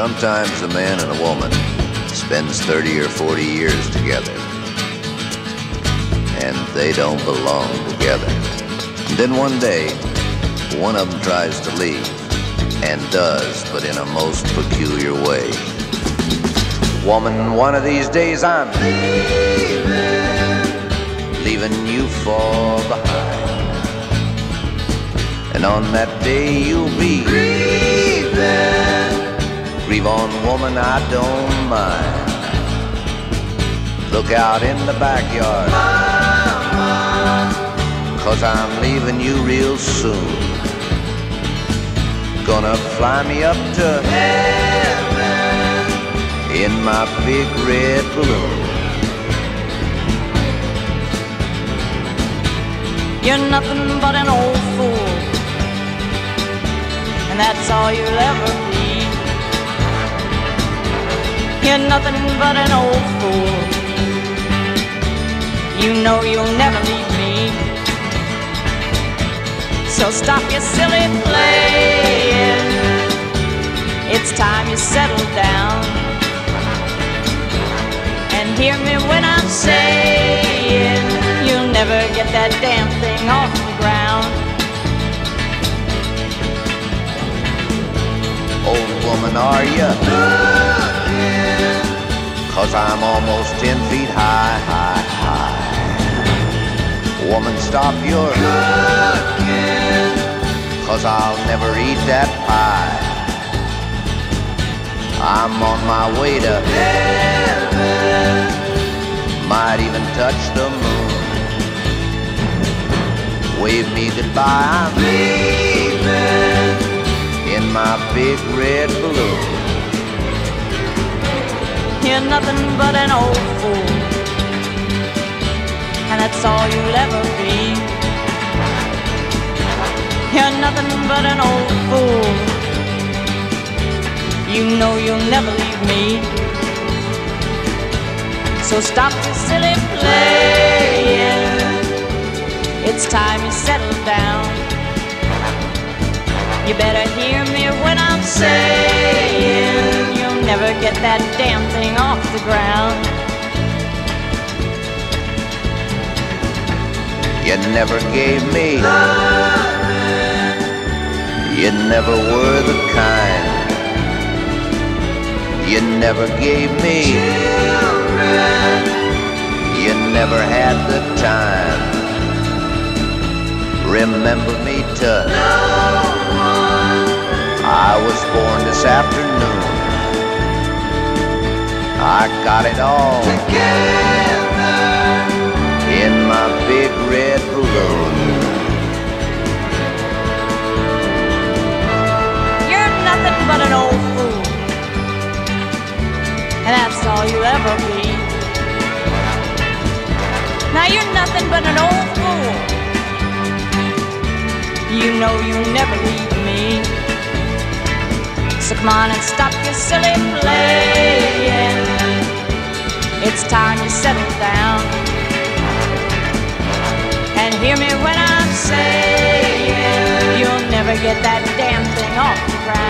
Sometimes a man and a woman spends 30 or 40 years together and they don't belong together. And then one day, one of them tries to leave and does, but in a most peculiar way. Woman, one of these days I'm leaving, leaving you far behind. And on that day you'll be grieving. Grieve on, woman, I don't mind. Look out in the backyard. Cause I'm leaving you real soon. Gonna fly me up to heaven in my big red balloon. You're nothing but an old fool, and that's all you'll ever be. You're nothing but an old fool. You know you'll never leave me. So stop your silly playing. It's time you settle down. And hear me when I'm saying you'll never get that damn thing off the ground. Old woman, are you? Cause I'm almost ten feet high, high, high. Woman, stop your looking. Cause I'll never eat that pie. I'm on my way to heaven. Might even touch the moon. Wave me goodbye, I'm leaving in my big red balloon. You're nothing but an old fool, and that's all you'll ever be. You're nothing but an old fool. You know you'll never leave me. So stop your silly playing. It's time you settle down. You better hear me that damn thing off the ground. You never gave me. You never were the kind. You never gave me. Children. You never had the time. Remember me to I was born this afternoon I got it all together in my big red balloon. You're nothing but an old fool, and that's all you'll ever be. Now you're nothing but an old fool. You know you'll never leave me. So come on and stop your silly playing. It's time you settle down. And hear me when I'm saying you'll never get that damn thing off the ground.